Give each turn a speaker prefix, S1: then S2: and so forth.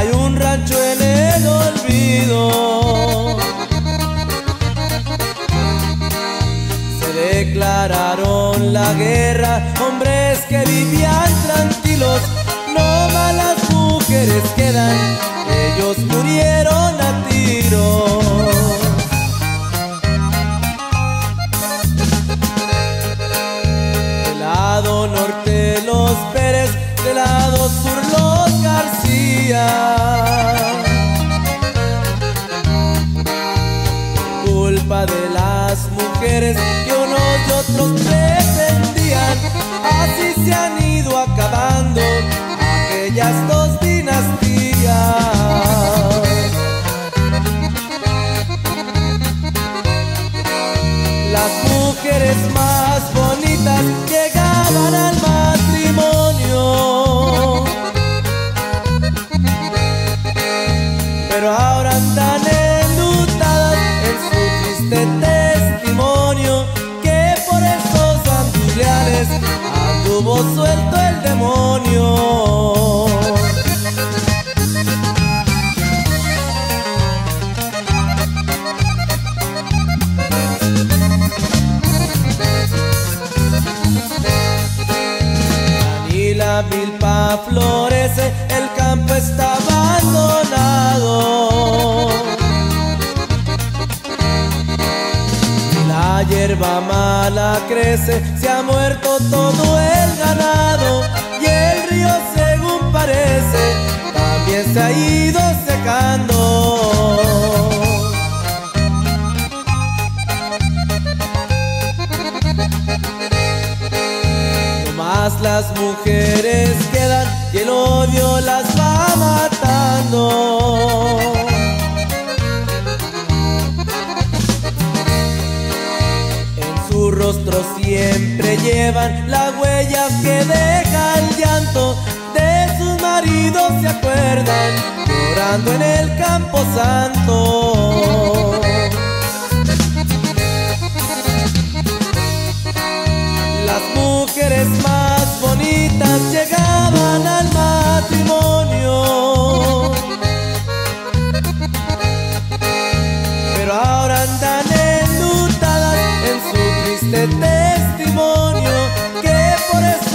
S1: hay un rancho en el olvido. Se declararon la guerra, hombres que vivían tranquilos, no malas Del lado sur los García. Culpa de las mujeres que unos y otros pretendían, así se han ido acabando aquellas dos dinastías. Las mujeres más andan enlutadas en su triste testimonio que por esos santuariales anduvo suelto el demonio. La milpa florece, el campo está abandonado. Hierba mala crece, se ha muerto todo el ganado. Y el río, según parece, también se ha ido secando. Más las mujeres quedan y el odio las va matando. siempre llevan las huellas que deja el llanto de sus maridos se acuerdan llorando en el campo santo. Las mujeres más bonitas llegaban al matrimonio pero de testimonio que por eso